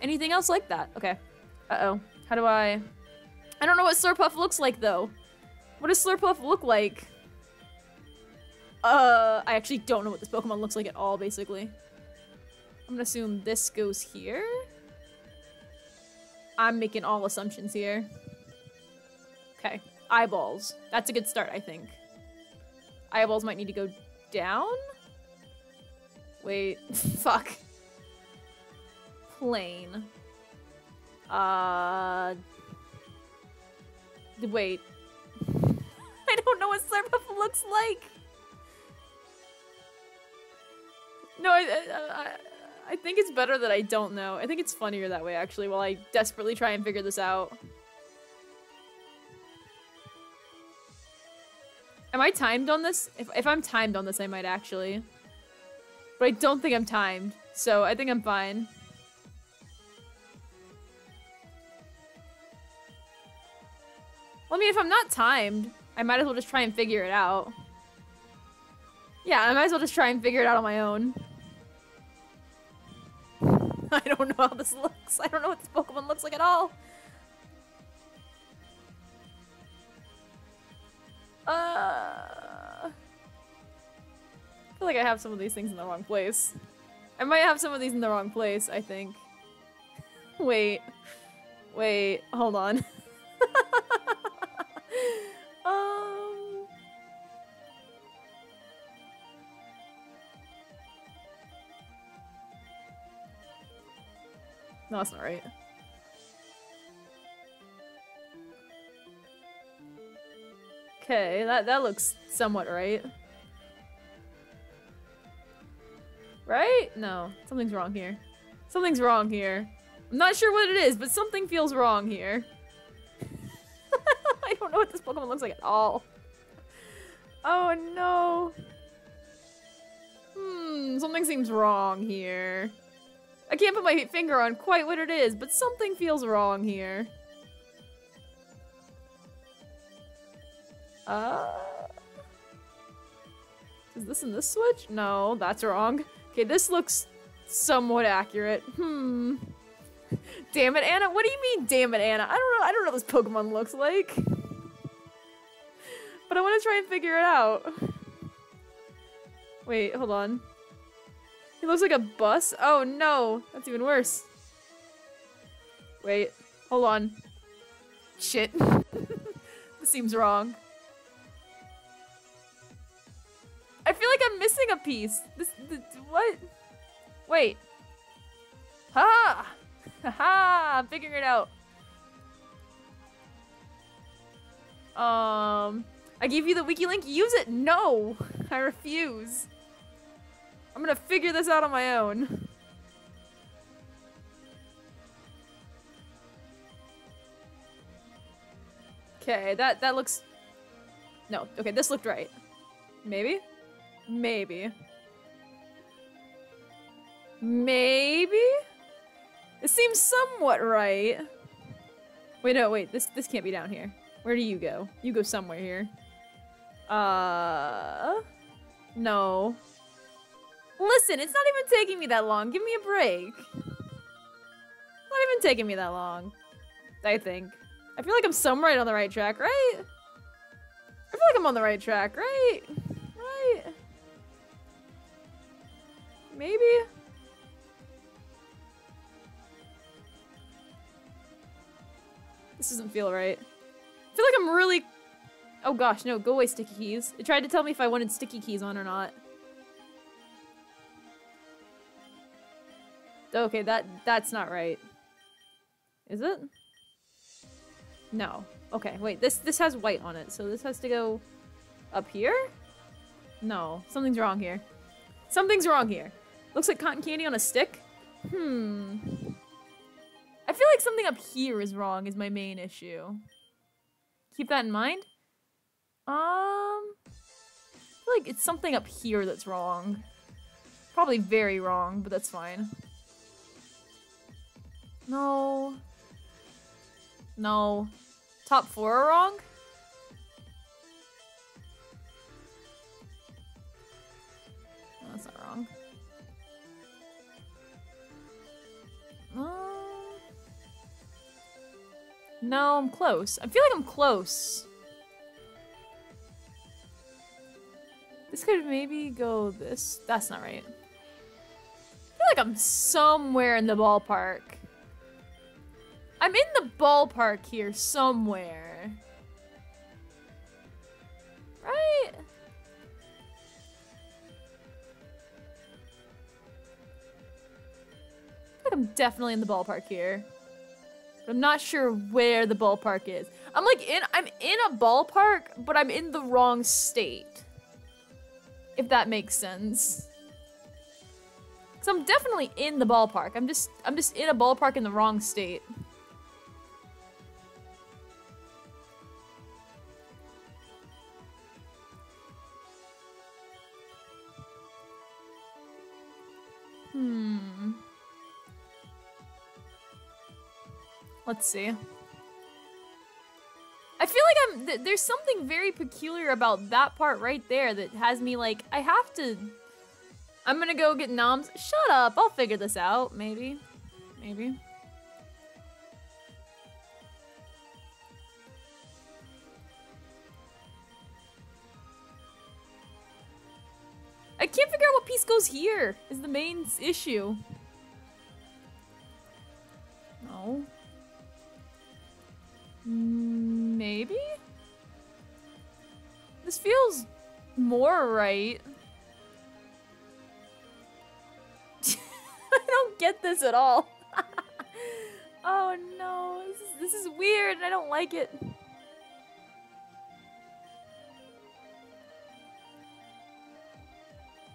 anything else like that. Okay. Uh-oh. How do I... I don't know what Slurpuff looks like, though. What does Slurpuff look like? Uh, I actually don't know what this Pokemon looks like at all, basically. I'm gonna assume this goes here. I'm making all assumptions here. Okay, eyeballs. That's a good start, I think. Eyeballs might need to go down? Wait, fuck. Plane. Uh... Wait. I don't know what Slurpuff looks like! No, I, I, I think it's better that I don't know. I think it's funnier that way, actually, while I desperately try and figure this out. Am I timed on this? If, if I'm timed on this, I might actually. But I don't think I'm timed, so I think I'm fine. Well, I mean, if I'm not timed, I might as well just try and figure it out. Yeah, I might as well just try and figure it out on my own. I don't know how this looks. I don't know what this Pokemon looks like at all. Uh, I feel like I have some of these things in the wrong place. I might have some of these in the wrong place, I think. Wait. Wait, hold on. No, that's not right. Okay, that, that looks somewhat right. Right? No, something's wrong here. Something's wrong here. I'm not sure what it is, but something feels wrong here. I don't know what this Pokemon looks like at all. Oh no. Hmm, something seems wrong here. I can't put my finger on quite what it is, but something feels wrong here. Uh... Is this in this switch? No, that's wrong. Okay, this looks somewhat accurate. Hmm. Damn it, Anna. What do you mean, damn it, Anna? I don't know. I don't know what this Pokemon looks like. But I want to try and figure it out. Wait, hold on. He looks like a bus? Oh no, that's even worse. Wait, hold on. Shit. this seems wrong. I feel like I'm missing a piece. This, this what? Wait. Ha! Ha ha! I'm figuring it out. Um, I gave you the wiki link. Use it. No, I refuse. I'm gonna figure this out on my own. Okay, that that looks. No, okay, this looked right. Maybe. Maybe. Maybe? It seems somewhat right. Wait, no, wait. This this can't be down here. Where do you go? You go somewhere here. Uh... No. Listen, it's not even taking me that long. Give me a break. Not even taking me that long. I think. I feel like I'm somewhere right on the right track, right? I feel like I'm on the right track, right? Right? Maybe? This doesn't feel right. I feel like I'm really... Oh gosh, no, go away sticky keys. It tried to tell me if I wanted sticky keys on or not. Okay, that that's not right. Is it? No. Okay, wait, this this has white on it, so this has to go up here? No, something's wrong here. Something's wrong here. Looks like cotton candy on a stick? Hmm. I feel like something up here is wrong is my main issue. Keep that in mind. Um, I feel like it's something up here that's wrong. Probably very wrong, but that's fine. No. No. Top four are wrong? No, that's not wrong. Um... No, I'm close. I feel like I'm close. This could maybe go this. That's not right. I feel like I'm somewhere in the ballpark. I'm in the ballpark here somewhere. Right? I'm definitely in the ballpark here. But I'm not sure where the ballpark is. I'm like in I'm in a ballpark, but I'm in the wrong state. If that makes sense. Cause I'm definitely in the ballpark. I'm just I'm just in a ballpark in the wrong state. Let's see. I feel like I'm th there's something very peculiar about that part right there that has me like I have to I'm gonna go get noms. Shut up. I'll figure this out. Maybe. Maybe. I can't figure out what piece goes here is the main issue. No. Feels more right. I don't get this at all. oh no, this is, this is weird and I don't like it.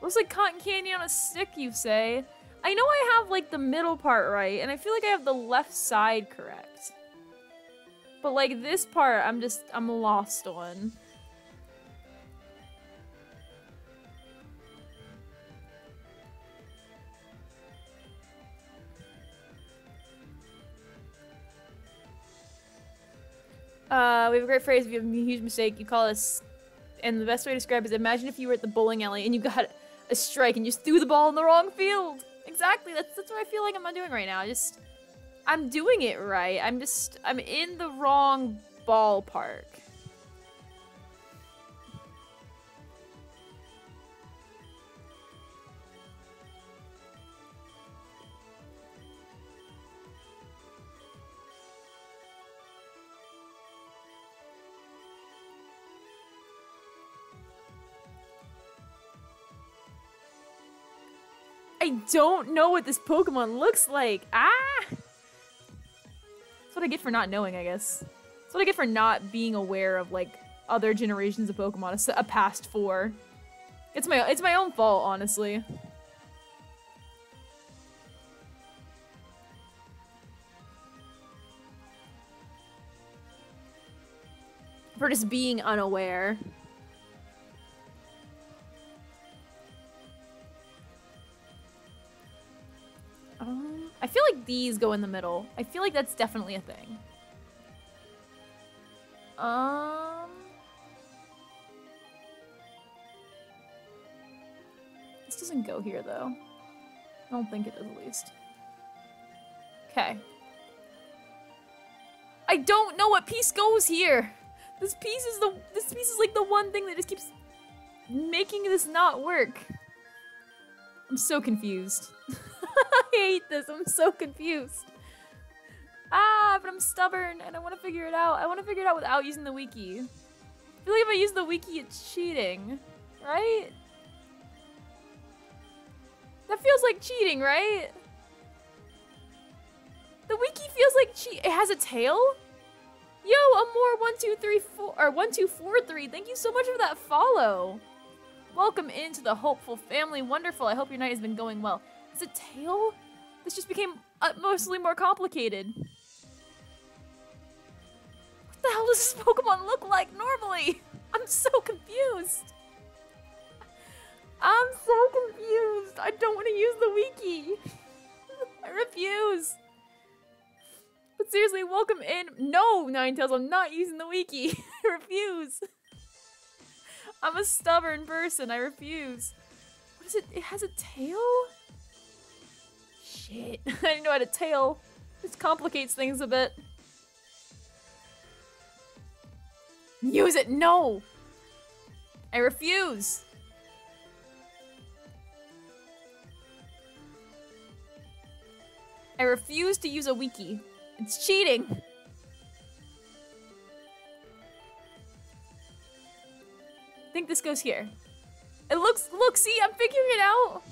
Looks like cotton candy on a stick, you say. I know I have like the middle part right, and I feel like I have the left side correct. But like this part, I'm just, I'm lost on. Uh, we have a great phrase. If you have a huge mistake, you call us. And the best way to describe it is imagine if you were at the bowling alley and you got a strike and you just threw the ball in the wrong field. Exactly. That's that's what I feel like I'm not doing right now. I just I'm doing it right. I'm just I'm in the wrong ballpark. Don't know what this Pokemon looks like. Ah! That's what I get for not knowing, I guess. That's what I get for not being aware of, like, other generations of Pokemon, a past four. It's my, it's my own fault, honestly. For just being unaware. Like these go in the middle. I feel like that's definitely a thing. Um... This doesn't go here, though. I don't think it does, at least. Okay. I don't know what piece goes here! This piece is the- this piece is like the one thing that just keeps making this not work. I'm so confused. Hate this. I'm so confused. Ah, but I'm stubborn and I want to figure it out. I want to figure it out without using the wiki. I feel like if I use the wiki, it's cheating. Right? That feels like cheating, right? The wiki feels like cheat. It has a tail? Yo, Amore one two three four or one two four three. Thank you so much for that follow. Welcome into the hopeful family. Wonderful. I hope your night has been going well. Is it tail? This just became mostly more complicated. What the hell does this Pokemon look like normally? I'm so confused. I'm so confused. I don't want to use the wiki. I refuse. But seriously, welcome in. No, Nine Ninetales, I'm not using the wiki. I refuse. I'm a stubborn person. I refuse. What is it? It has a tail? Shit. I didn't know had a tail. This complicates things a bit. Use it! No! I refuse! I refuse to use a wiki. It's cheating! I think this goes here. It looks- look, see, I'm figuring it out!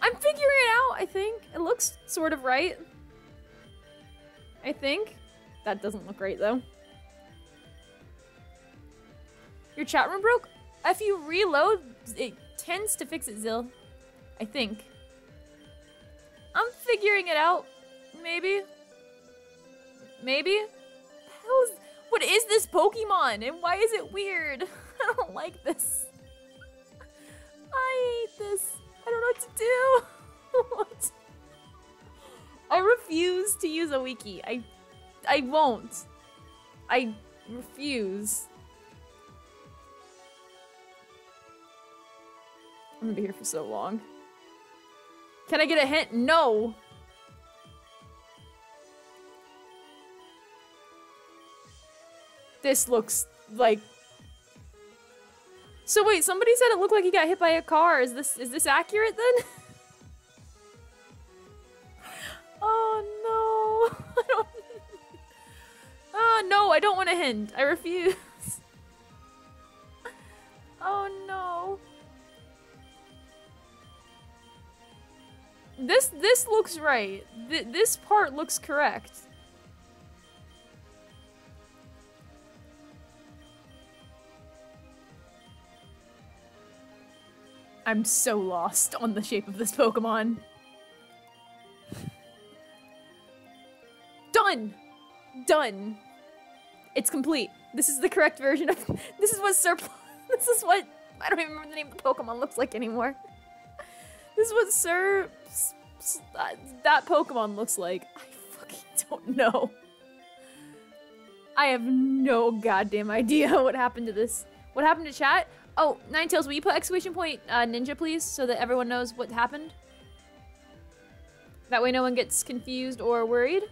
I'm figuring it out, I think. It looks sort of right. I think. That doesn't look right, though. Your chat room broke? If you reload, it tends to fix it, Zill. I think. I'm figuring it out. Maybe. Maybe? What is this Pokemon? And why is it weird? I don't like this. I hate this. I don't know what to do. what? I refuse to use a wiki. I I won't. I refuse. I'm gonna be here for so long. Can I get a hint? No! This looks like... So wait, somebody said it looked like he got hit by a car. Is this is this accurate then? Oh, oh no! I don't... Oh no, I don't want a hint. I refuse. oh no. This this looks right. Th this part looks correct. I'm so lost on the shape of this Pokemon. Done! Done. It's complete. This is the correct version of- This is what surplus- This is what- I don't even remember the name of the Pokemon looks like anymore. This is what Sir... That Pokemon looks like. I fucking don't know. I have no goddamn idea what happened to this. What happened to chat? Oh, Ninetales, will you put exclamation point uh, ninja, please, so that everyone knows what happened? That way no one gets confused or worried.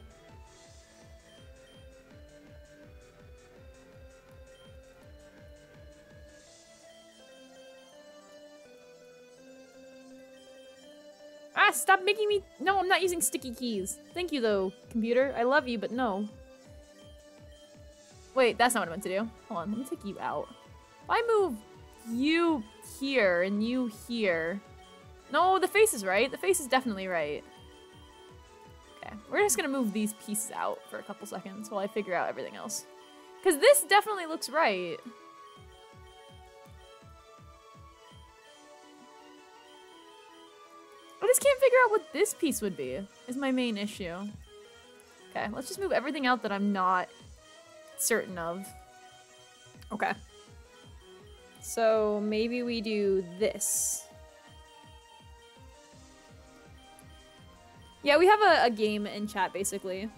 Ah, stop making me- No, I'm not using sticky keys. Thank you, though, computer. I love you, but no. Wait, that's not what I meant to do. Hold on, let me take you out. I move you here and you here... No, the face is right. The face is definitely right. Okay, we're just gonna move these pieces out for a couple seconds while I figure out everything else. Because this definitely looks right. I just can't figure out what this piece would be, is my main issue. Okay, let's just move everything out that I'm not certain of. Okay. So maybe we do this. Yeah, we have a, a game in chat, basically.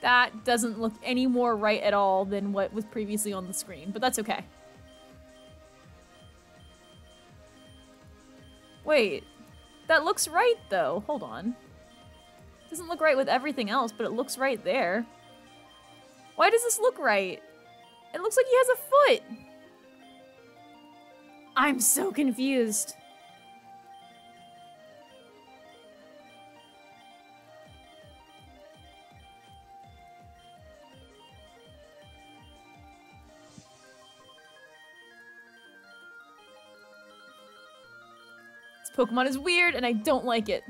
That doesn't look any more right at all than what was previously on the screen, but that's okay. Wait, that looks right though. Hold on. Doesn't look right with everything else, but it looks right there. Why does this look right? It looks like he has a foot. I'm so confused. This Pokemon is weird and I don't like it.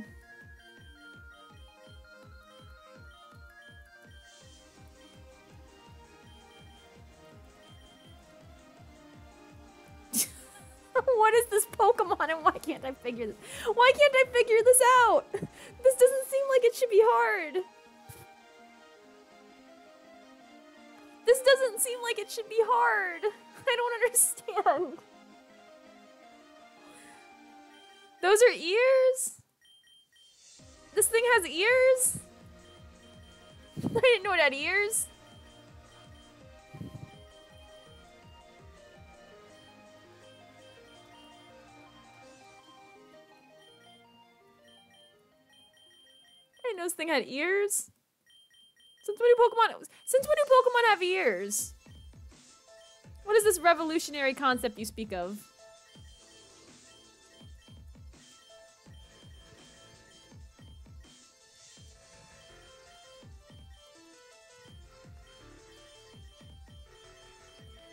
Figure this? Why can't I figure this out? This doesn't seem like it should be hard. This doesn't seem like it should be hard. I don't understand. Those are ears? This thing has ears? I didn't know it had ears. This thing had ears. Since when do Pokemon since when do Pokemon have ears? What is this revolutionary concept you speak of?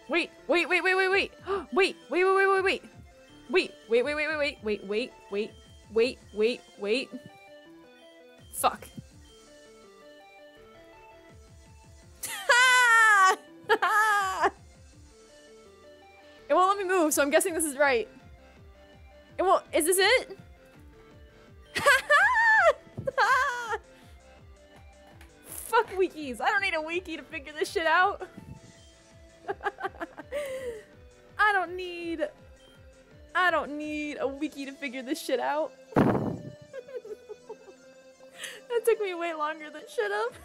Wait, wait, wait, wait, wait, wait. wait, wait, wait, wait, wait, wait. Wait, wait, wait, wait, wait, wait, wait, wait, wait, wait, wait, wait. Fuck. it won't let me move, so I'm guessing this is right. It won't. Is this it? Fuck wikis. I don't need a wiki to figure this shit out. I don't need... I don't need a wiki to figure this shit out. Way longer than should have.